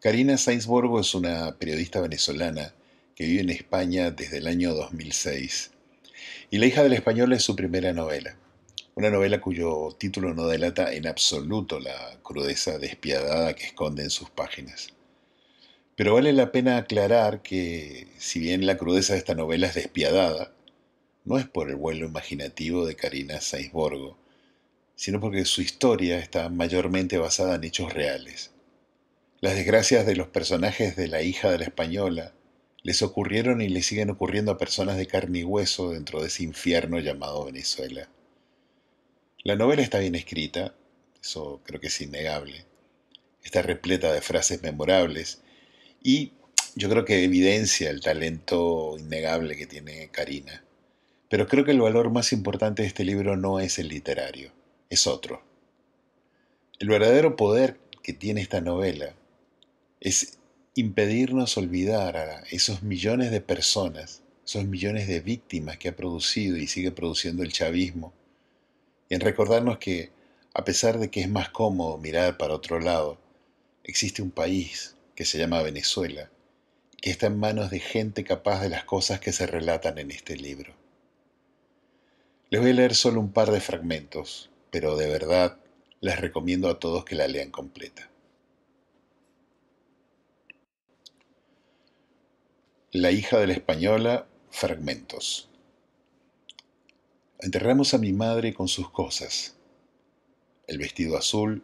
Karina Sainsborgo es una periodista venezolana que vive en España desde el año 2006. Y La hija del español es su primera novela. Una novela cuyo título no delata en absoluto la crudeza despiadada que esconde en sus páginas. Pero vale la pena aclarar que, si bien la crudeza de esta novela es despiadada, no es por el vuelo imaginativo de Karina Sainsborgo, sino porque su historia está mayormente basada en hechos reales. Las desgracias de los personajes de la hija de la española les ocurrieron y le siguen ocurriendo a personas de carne y hueso dentro de ese infierno llamado Venezuela. La novela está bien escrita, eso creo que es innegable. Está repleta de frases memorables y yo creo que evidencia el talento innegable que tiene Karina. Pero creo que el valor más importante de este libro no es el literario, es otro. El verdadero poder que tiene esta novela es impedirnos olvidar a esos millones de personas, esos millones de víctimas que ha producido y sigue produciendo el chavismo, y en recordarnos que, a pesar de que es más cómodo mirar para otro lado, existe un país que se llama Venezuela, que está en manos de gente capaz de las cosas que se relatan en este libro. Les voy a leer solo un par de fragmentos, pero de verdad les recomiendo a todos que la lean completa. La hija de la española, fragmentos. Enterramos a mi madre con sus cosas. El vestido azul,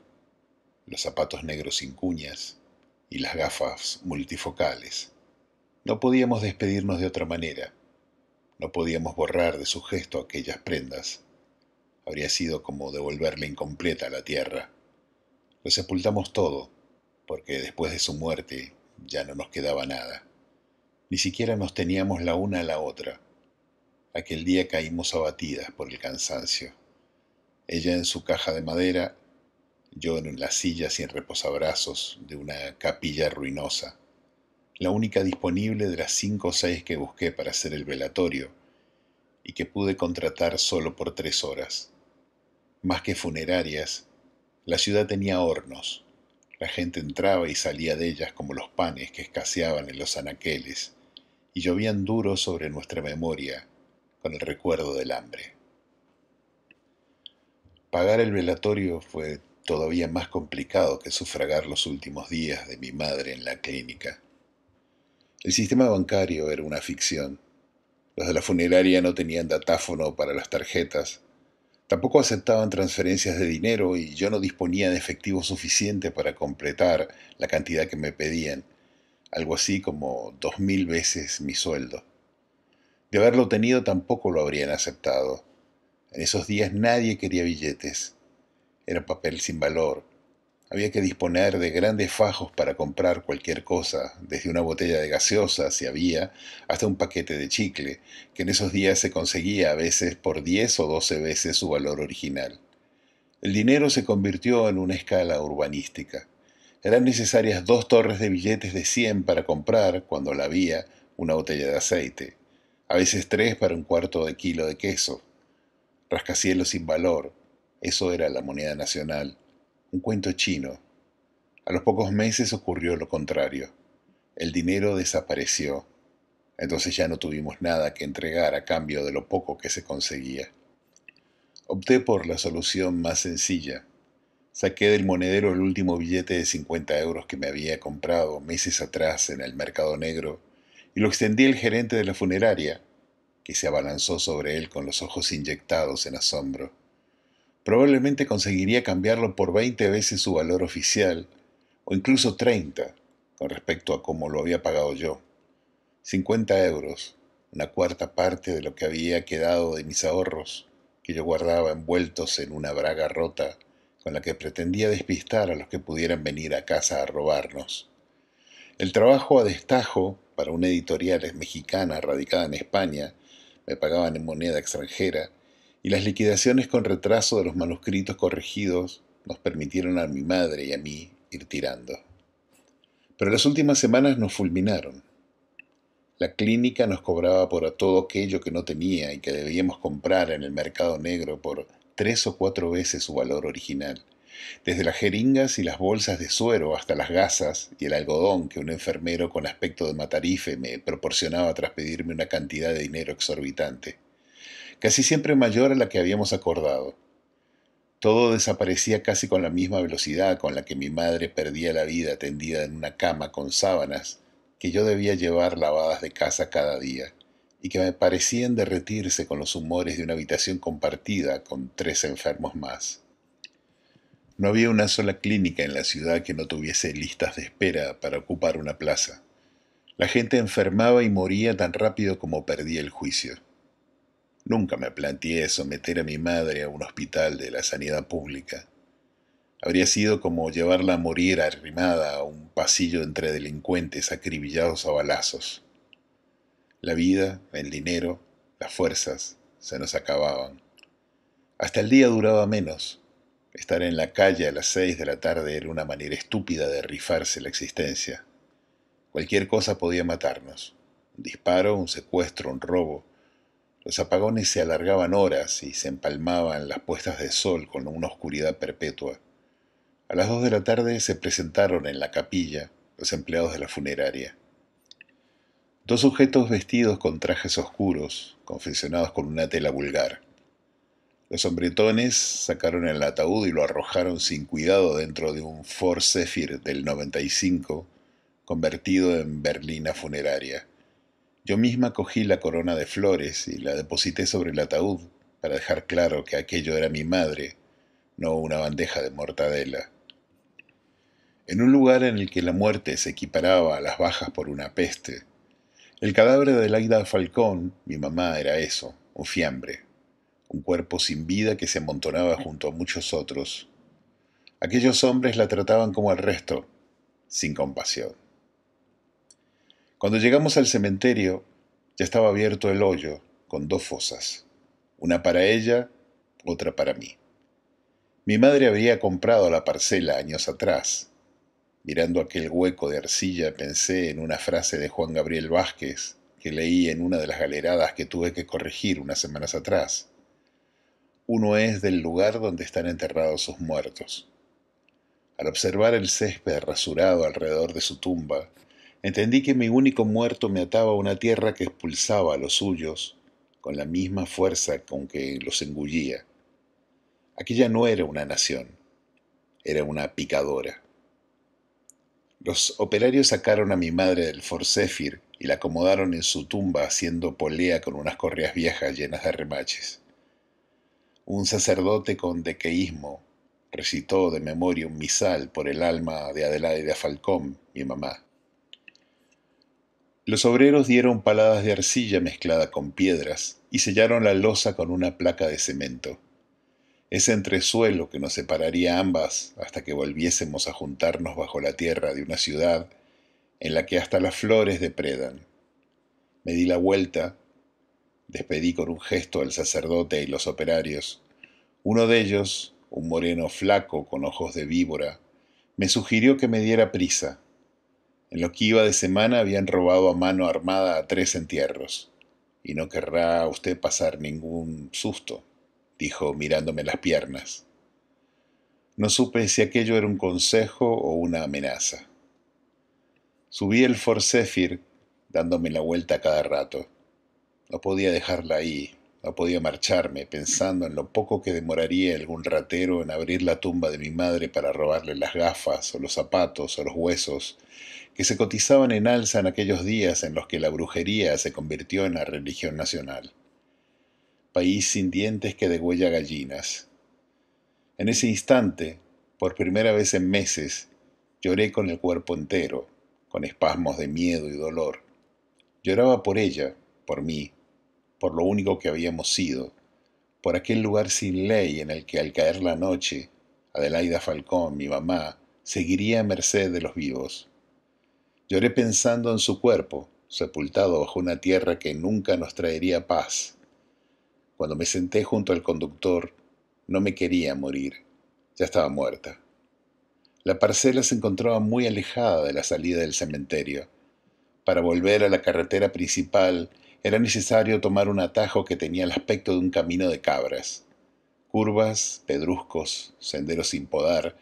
los zapatos negros sin cuñas y las gafas multifocales. No podíamos despedirnos de otra manera. No podíamos borrar de su gesto aquellas prendas. Habría sido como devolverle incompleta a la tierra. Lo sepultamos todo, porque después de su muerte ya no nos quedaba nada. Ni siquiera nos teníamos la una a la otra. Aquel día caímos abatidas por el cansancio. Ella en su caja de madera, yo en la silla sin reposabrazos de una capilla ruinosa la única disponible de las cinco o seis que busqué para hacer el velatorio y que pude contratar solo por tres horas. Más que funerarias, la ciudad tenía hornos. La gente entraba y salía de ellas como los panes que escaseaban en los anaqueles y llovían duros sobre nuestra memoria con el recuerdo del hambre. Pagar el velatorio fue todavía más complicado que sufragar los últimos días de mi madre en la clínica. El sistema bancario era una ficción. Los de la funeraria no tenían datáfono para las tarjetas. Tampoco aceptaban transferencias de dinero y yo no disponía de efectivo suficiente para completar la cantidad que me pedían, algo así como dos mil veces mi sueldo. De haberlo tenido tampoco lo habrían aceptado. En esos días nadie quería billetes. Era papel sin valor, había que disponer de grandes fajos para comprar cualquier cosa, desde una botella de gaseosa, si había, hasta un paquete de chicle, que en esos días se conseguía a veces por 10 o 12 veces su valor original. El dinero se convirtió en una escala urbanística. Eran necesarias dos torres de billetes de 100 para comprar, cuando la había, una botella de aceite, a veces tres para un cuarto de kilo de queso. Rascacielos sin valor, eso era la moneda nacional un cuento chino. A los pocos meses ocurrió lo contrario. El dinero desapareció. Entonces ya no tuvimos nada que entregar a cambio de lo poco que se conseguía. Opté por la solución más sencilla. Saqué del monedero el último billete de 50 euros que me había comprado meses atrás en el mercado negro y lo extendí al gerente de la funeraria, que se abalanzó sobre él con los ojos inyectados en asombro probablemente conseguiría cambiarlo por 20 veces su valor oficial, o incluso 30, con respecto a cómo lo había pagado yo. 50 euros, una cuarta parte de lo que había quedado de mis ahorros, que yo guardaba envueltos en una braga rota con la que pretendía despistar a los que pudieran venir a casa a robarnos. El trabajo a destajo para una editorial mexicana radicada en España, me pagaban en moneda extranjera, y las liquidaciones con retraso de los manuscritos corregidos nos permitieron a mi madre y a mí ir tirando. Pero las últimas semanas nos fulminaron. La clínica nos cobraba por todo aquello que no tenía y que debíamos comprar en el mercado negro por tres o cuatro veces su valor original, desde las jeringas y las bolsas de suero hasta las gasas y el algodón que un enfermero con aspecto de matarife me proporcionaba tras pedirme una cantidad de dinero exorbitante, casi siempre mayor a la que habíamos acordado. Todo desaparecía casi con la misma velocidad con la que mi madre perdía la vida tendida en una cama con sábanas que yo debía llevar lavadas de casa cada día y que me parecían derretirse con los humores de una habitación compartida con tres enfermos más. No había una sola clínica en la ciudad que no tuviese listas de espera para ocupar una plaza. La gente enfermaba y moría tan rápido como perdía el juicio. Nunca me planteé someter a mi madre a un hospital de la sanidad pública. Habría sido como llevarla a morir arrimada a un pasillo entre delincuentes acribillados a balazos. La vida, el dinero, las fuerzas se nos acababan. Hasta el día duraba menos. Estar en la calle a las seis de la tarde era una manera estúpida de rifarse la existencia. Cualquier cosa podía matarnos. Un disparo, un secuestro, un robo. Los apagones se alargaban horas y se empalmaban las puestas de sol con una oscuridad perpetua. A las dos de la tarde se presentaron en la capilla los empleados de la funeraria. Dos sujetos vestidos con trajes oscuros, confeccionados con una tela vulgar. Los hombretones sacaron el ataúd y lo arrojaron sin cuidado dentro de un Ford Zephyr del 95, convertido en berlina funeraria. Yo misma cogí la corona de flores y la deposité sobre el ataúd para dejar claro que aquello era mi madre, no una bandeja de mortadela. En un lugar en el que la muerte se equiparaba a las bajas por una peste, el cadáver de Laida Falcón, mi mamá, era eso, un fiambre, un cuerpo sin vida que se amontonaba junto a muchos otros. Aquellos hombres la trataban como al resto, sin compasión. Cuando llegamos al cementerio, ya estaba abierto el hoyo, con dos fosas, una para ella, otra para mí. Mi madre había comprado la parcela años atrás. Mirando aquel hueco de arcilla pensé en una frase de Juan Gabriel Vázquez que leí en una de las galeradas que tuve que corregir unas semanas atrás uno es del lugar donde están enterrados sus muertos. Al observar el césped rasurado alrededor de su tumba, entendí que mi único muerto me ataba a una tierra que expulsaba a los suyos con la misma fuerza con que los engullía. Aquella no era una nación, era una picadora. Los operarios sacaron a mi madre del forcéfir y la acomodaron en su tumba haciendo polea con unas correas viejas llenas de remaches. Un sacerdote con dequeísmo recitó de memoria un misal por el alma de Adelaide Falcón, mi mamá. Los obreros dieron paladas de arcilla mezclada con piedras y sellaron la losa con una placa de cemento. Ese entresuelo que nos separaría ambas hasta que volviésemos a juntarnos bajo la tierra de una ciudad en la que hasta las flores depredan. Me di la vuelta Despedí con un gesto al sacerdote y los operarios. Uno de ellos, un moreno flaco con ojos de víbora, me sugirió que me diera prisa. En lo que iba de semana habían robado a mano armada a tres entierros, y no querrá usted pasar ningún susto, dijo mirándome las piernas. No supe si aquello era un consejo o una amenaza. Subí el forcéfir, dándome la vuelta cada rato. No podía dejarla ahí, no podía marcharme, pensando en lo poco que demoraría algún ratero en abrir la tumba de mi madre para robarle las gafas, o los zapatos, o los huesos, que se cotizaban en alza en aquellos días en los que la brujería se convirtió en la religión nacional. País sin dientes que degüella gallinas. En ese instante, por primera vez en meses, lloré con el cuerpo entero, con espasmos de miedo y dolor. Lloraba por ella, por mí, por lo único que habíamos sido, por aquel lugar sin ley en el que al caer la noche, Adelaida Falcón, mi mamá, seguiría a merced de los vivos. Lloré pensando en su cuerpo, sepultado bajo una tierra que nunca nos traería paz. Cuando me senté junto al conductor, no me quería morir, ya estaba muerta. La parcela se encontraba muy alejada de la salida del cementerio. Para volver a la carretera principal era necesario tomar un atajo que tenía el aspecto de un camino de cabras. Curvas, pedruscos, senderos sin podar,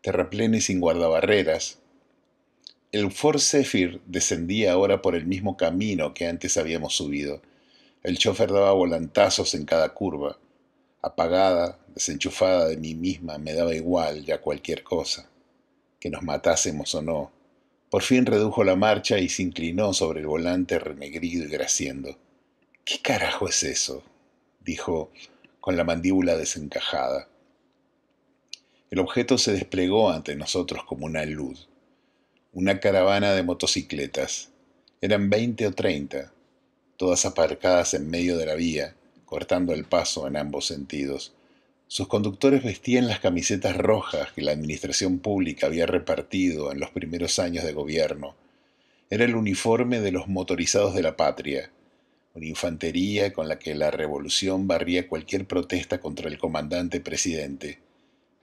terraplenes sin guardabarreras. El Ford Zephyr descendía ahora por el mismo camino que antes habíamos subido. El chofer daba volantazos en cada curva. Apagada, desenchufada de mí misma, me daba igual ya cualquier cosa, que nos matásemos o no. Por fin redujo la marcha y se inclinó sobre el volante renegrido y graciendo. ¿Qué carajo es eso? dijo con la mandíbula desencajada. El objeto se desplegó ante nosotros como una luz. Una caravana de motocicletas. Eran veinte o treinta, todas aparcadas en medio de la vía, cortando el paso en ambos sentidos. Sus conductores vestían las camisetas rojas que la administración pública había repartido en los primeros años de gobierno. Era el uniforme de los motorizados de la patria, una infantería con la que la revolución barría cualquier protesta contra el comandante presidente.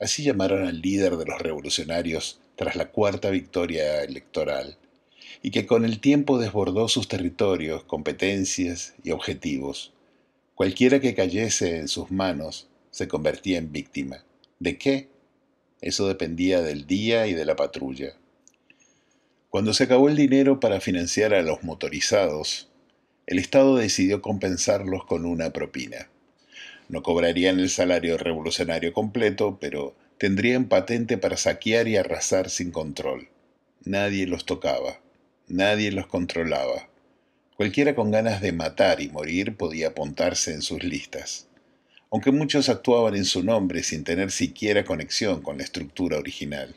Así llamaron al líder de los revolucionarios tras la cuarta victoria electoral, y que con el tiempo desbordó sus territorios, competencias y objetivos. Cualquiera que cayese en sus manos se convertía en víctima. ¿De qué? Eso dependía del día y de la patrulla. Cuando se acabó el dinero para financiar a los motorizados, el Estado decidió compensarlos con una propina. No cobrarían el salario revolucionario completo, pero tendrían patente para saquear y arrasar sin control. Nadie los tocaba, nadie los controlaba. Cualquiera con ganas de matar y morir podía apuntarse en sus listas, aunque muchos actuaban en su nombre sin tener siquiera conexión con la estructura original.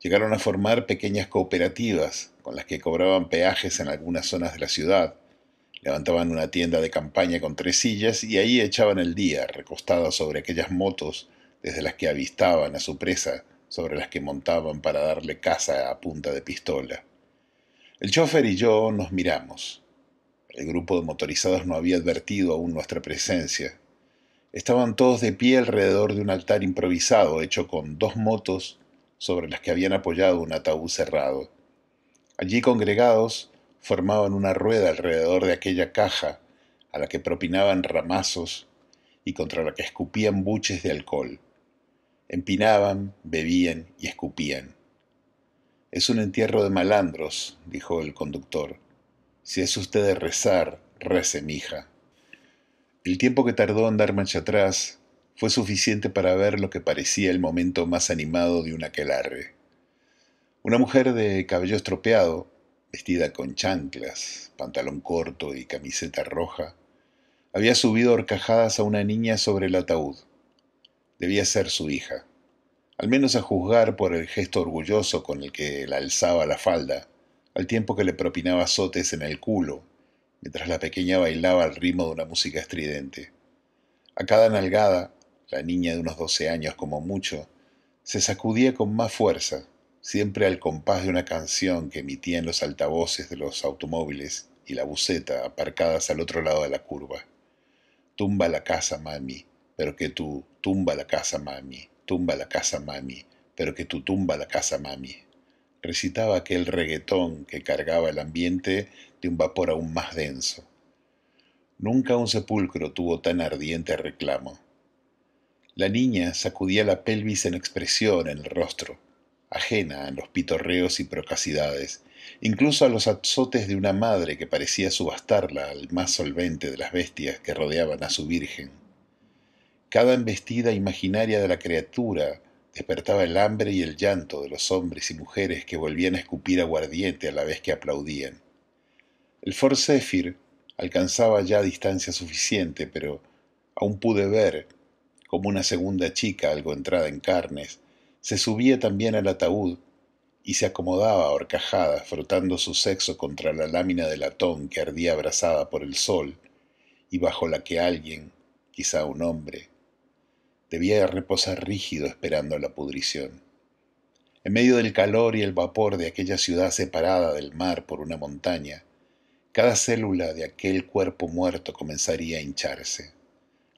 Llegaron a formar pequeñas cooperativas con las que cobraban peajes en algunas zonas de la ciudad, levantaban una tienda de campaña con tres sillas y ahí echaban el día, recostados sobre aquellas motos desde las que avistaban a su presa, sobre las que montaban para darle caza a punta de pistola. El chofer y yo nos miramos. El grupo de motorizados no había advertido aún nuestra presencia. Estaban todos de pie alrededor de un altar improvisado hecho con dos motos sobre las que habían apoyado un ataúd cerrado. Allí congregados formaban una rueda alrededor de aquella caja a la que propinaban ramazos y contra la que escupían buches de alcohol. Empinaban, bebían y escupían. Es un entierro de malandros, dijo el conductor. Si es usted de rezar, rece, mija. El tiempo que tardó en dar marcha atrás fue suficiente para ver lo que parecía el momento más animado de un aquelarre. Una mujer de cabello estropeado, vestida con chanclas, pantalón corto y camiseta roja, había subido horcajadas a una niña sobre el ataúd. Debía ser su hija al menos a juzgar por el gesto orgulloso con el que la alzaba la falda, al tiempo que le propinaba azotes en el culo, mientras la pequeña bailaba al ritmo de una música estridente. A cada nalgada, la niña de unos doce años como mucho, se sacudía con más fuerza, siempre al compás de una canción que emitían los altavoces de los automóviles y la buceta aparcadas al otro lado de la curva. Tumba la casa, mami, pero que tú, tumba la casa, mami tumba la casa mami, pero que tú tumba la casa mami. Recitaba aquel reggaetón que cargaba el ambiente de un vapor aún más denso. Nunca un sepulcro tuvo tan ardiente reclamo. La niña sacudía la pelvis en expresión en el rostro, ajena a los pitorreos y procacidades, incluso a los azotes de una madre que parecía subastarla al más solvente de las bestias que rodeaban a su virgen. Cada embestida imaginaria de la criatura despertaba el hambre y el llanto de los hombres y mujeres que volvían a escupir aguardiente a la vez que aplaudían. El Ford Zephyr alcanzaba ya distancia suficiente, pero aún pude ver como una segunda chica, algo entrada en carnes, se subía también al ataúd y se acomodaba horcajada, frotando su sexo contra la lámina de latón que ardía abrasada por el sol y bajo la que alguien, quizá un hombre, debía reposar rígido esperando la pudrición. En medio del calor y el vapor de aquella ciudad separada del mar por una montaña, cada célula de aquel cuerpo muerto comenzaría a hincharse,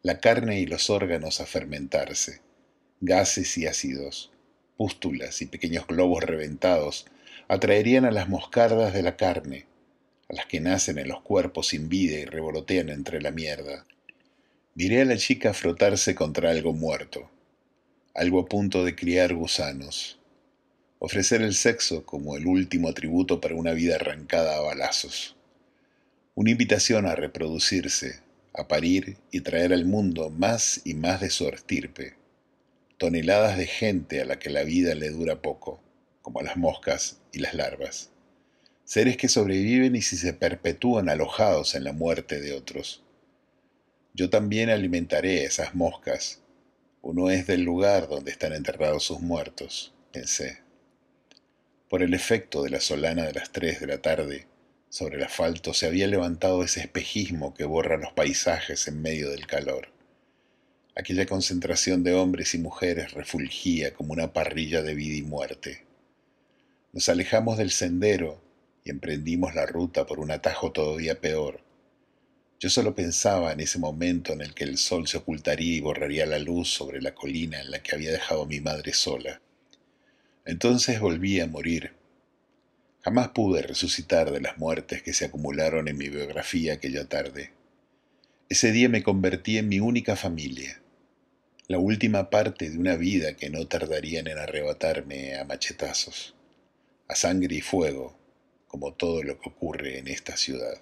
la carne y los órganos a fermentarse, gases y ácidos, pústulas y pequeños globos reventados atraerían a las moscardas de la carne, a las que nacen en los cuerpos sin vida y revolotean entre la mierda. Miré a la chica frotarse contra algo muerto, algo a punto de criar gusanos, ofrecer el sexo como el último tributo para una vida arrancada a balazos, una invitación a reproducirse, a parir y traer al mundo más y más de su estirpe, toneladas de gente a la que la vida le dura poco, como las moscas y las larvas, seres que sobreviven y si se perpetúan alojados en la muerte de otros. Yo también alimentaré esas moscas uno es del lugar donde están enterrados sus muertos, pensé. Por el efecto de la solana de las tres de la tarde, sobre el asfalto se había levantado ese espejismo que borra los paisajes en medio del calor. Aquella concentración de hombres y mujeres refulgía como una parrilla de vida y muerte. Nos alejamos del sendero y emprendimos la ruta por un atajo todavía peor, yo solo pensaba en ese momento en el que el sol se ocultaría y borraría la luz sobre la colina en la que había dejado a mi madre sola. Entonces volví a morir. Jamás pude resucitar de las muertes que se acumularon en mi biografía aquella tarde. Ese día me convertí en mi única familia, la última parte de una vida que no tardarían en arrebatarme a machetazos, a sangre y fuego, como todo lo que ocurre en esta ciudad.